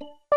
you